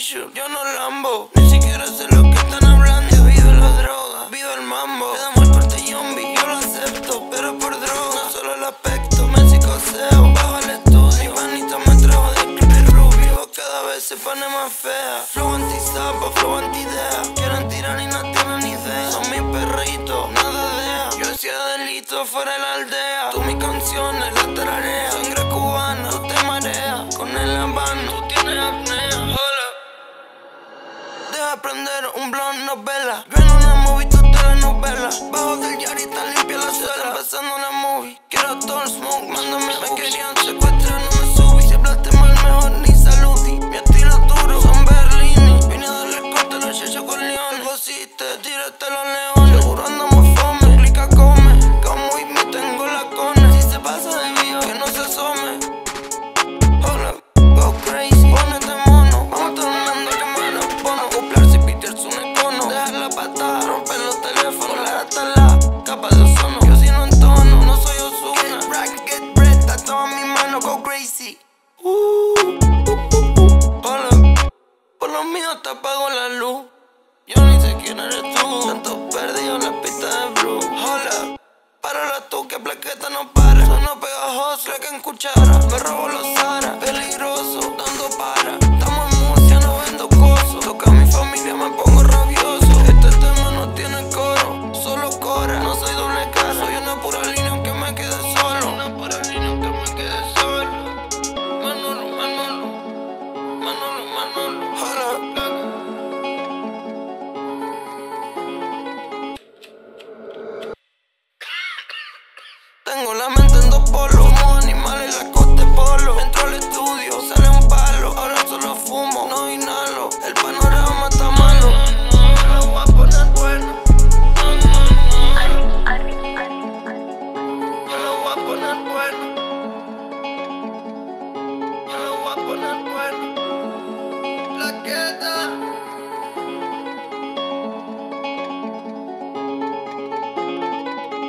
yo no lambo. Ni siquiera sé lo que están hablando. Vivo la droga, vivo el mambo. Te damos el parte zombie, yo lo acepto, pero por droga. Solo el aspecto, me psicoseo. Bajo el estudio, mi me trajo de perro. rubio. cada vez se pone más fea. Flow anti-zapa, flow anti-idea. Quieren tirar y no tienen ni idea. Son mis perritos, nada de. Yo hacía delito fuera de la aldea. Tú mis canciones las tarareas. Deja prender un blond novela. Ven una movie, tu telenovela. Bajo del yari, tan limpia la suela. Empezando una movie. Quiero todo el smoke, mándame. Me querían secuestrar, no me subí. Si hablaste mal, mejor ni saludí. Mi estilo duro, son berlini. Vine a darle corte a la checha con león. Algo así, te tírate los leones. Mano, go crazy. Uh, uh, uh, uh. Hola, por lo mío te apago la luz. Yo ni sé quién eres tú. Tanto perdido en la pista de blue. Hola. Párala tú que plaqueta no para Sueno pegajoso, que en cuchara Me robo los